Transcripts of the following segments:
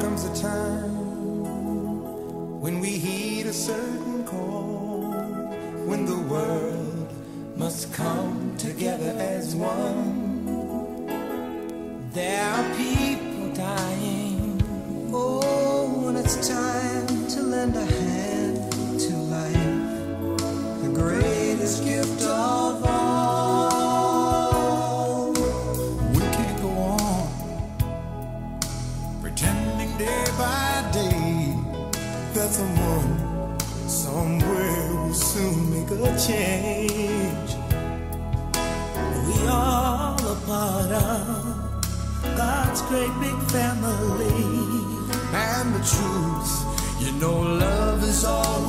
comes a time when we heed a certain call, when the world must come together as one. Change. We all a part of God's great big family. And the truth, you know, love is all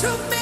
to me.